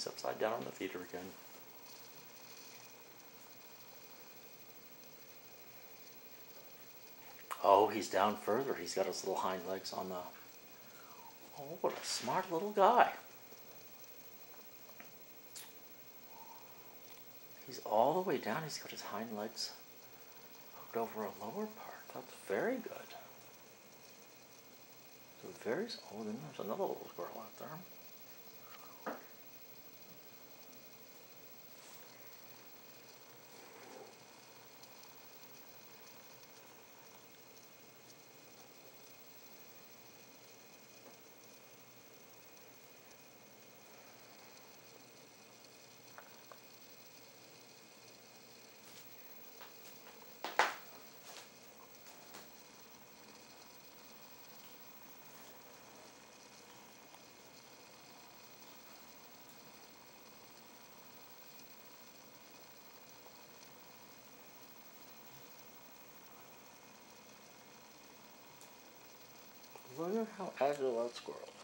He's upside down on the feeder again. Oh, he's down further. He's got his little hind legs on the. Oh, what a smart little guy. He's all the way down. He's got his hind legs hooked over a lower part. That's very good. So very. Oh, then there's another little squirrel out there. Wonder how agile that squirrel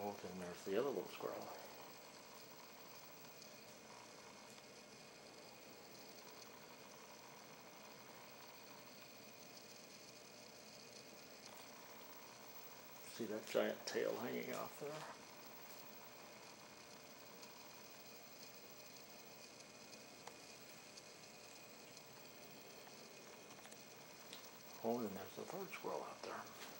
Oh, then there's the other little squirrel. See that giant tail hanging off there? Oh, and there's the third squirrel out there.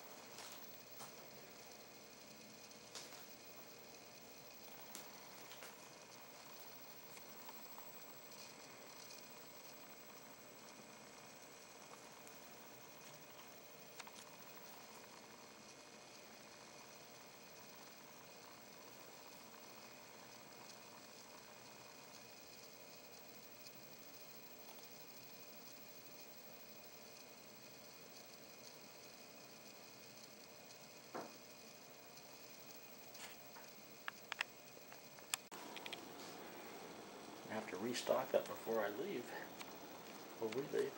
Have to restock that before I leave. Or we leave.